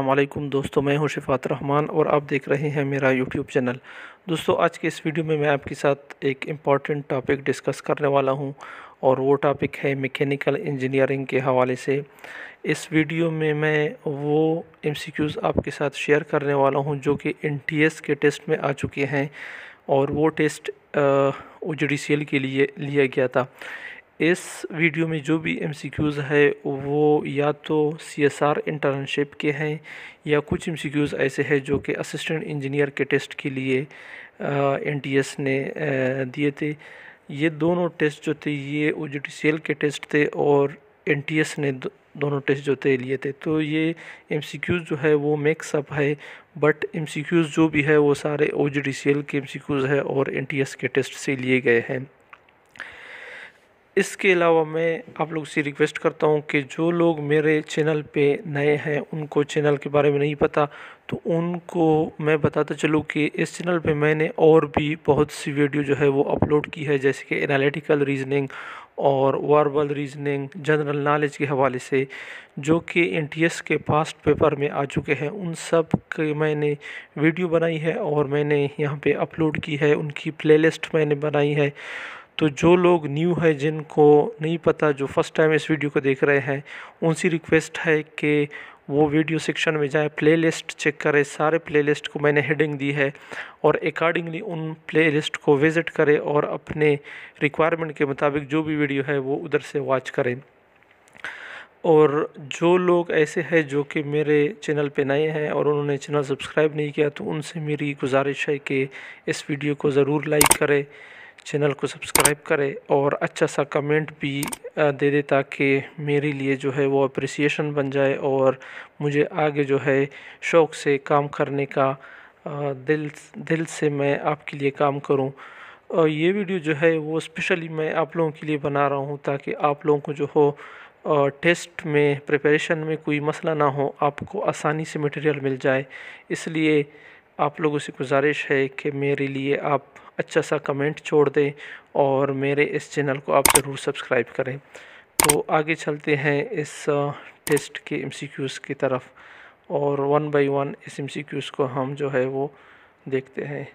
वालेकुम दोस्तों, मैं हूँ शिफात रहमान और आप देख रहे हैं मेरा यूट्यूब चैनल। दोस्तों, आज के इस वीडियो में मैं आपके साथ एक इंपॉर्टेंट टॉपिक डिस्कस करने वाला हूँ और वो टॉपिक है मैकेनिकल इंजीनियरिंग के हवाले से। इस वीडियो में मैं वो एम आपके साथ शेयर करने वाला हूँ जो कि एन के टेस्ट में आ चुके हैं और वो टेस्ट ओ के लिए लिया गया था। इस वीडियो में जो भी एम है, वो या तो सी एस आर इंटर्नशिप के हैं, या कुछ एम ऐसे हैं जो कि असिस्टेंट इंजीनियर के टेस्ट के लिए एन टी एस ने दिए थे। ये दोनों टेस्ट जो थे, ये ओ के टेस्ट थे और एन टी एस ने दोनों टेस्ट जो थे, लिए थे। तो ये एम जो है, वो मिक्सअप है बट एम जो भी है, वो सारे ओ के एम है और एनटीएस के टेस्ट से लिए गए हैं। इसके अलावा मैं आप लोग से रिक्वेस्ट करता हूँ कि जो लोग मेरे चैनल पे नए हैं, उनको चैनल के बारे में नहीं पता तो उनको मैं बताता चलूँ कि इस चैनल पे मैंने और भी बहुत सी वीडियो जो है वो अपलोड की है, जैसे कि एनालिटिकल रीजनिंग और वर्बल रीजनिंग जनरल नॉलेज के हवाले से, जो कि एनटीएस के पास्ट पेपर में आ चुके हैं। उन सब के मैंने वीडियो बनाई है और मैंने यहाँ पे अपलोड की है, उनकी प्लेलिस्ट मैंने बनाई है। तो जो लोग न्यू है, जिनको नहीं पता, जो फ़र्स्ट टाइम इस वीडियो को देख रहे हैं, उनसे रिक्वेस्ट है कि वो वीडियो सेक्शन में जाए प्लेलिस्ट चेक करें। सारे प्लेलिस्ट को मैंने हेडिंग दी है और अकॉर्डिंगली उन प्लेलिस्ट को विज़िट करें और अपने रिक्वायरमेंट के मुताबिक जो भी वीडियो है, वो उधर से वॉच करें। और जो लोग ऐसे हैं, जो कि मेरे चैनल पे नए हैं और उन्होंने चैनल सब्सक्राइब नहीं किया तो उनसे मेरी गुजारिश है कि इस वीडियो को ज़रूर लाइक करें। चैनल को सब्सक्राइब करें और अच्छा सा कमेंट भी दे दे ताकि मेरे लिए जो है वो अप्रिसिएशन बन जाए और मुझे आगे जो है शौक़ से काम करने का दिल दिल से मैं आपके लिए काम करूँ। और ये वीडियो जो है वो स्पेशली मैं आप लोगों के लिए बना रहा हूँ ताकि आप लोगों को जो हो टेस्ट में प्रिपरेशन में कोई मसला ना हो, आपको आसानी से मटेरियल मिल जाए। इसलिए आप लोगों से गुजारिश है कि मेरे लिए आप अच्छा सा कमेंट छोड़ दें और मेरे इस चैनल को आप ज़रूर सब्सक्राइब करें। तो आगे चलते हैं इस टेस्ट के एम की तरफ़ और वन बाई वन इस एम को हम जो है वो देखते हैं।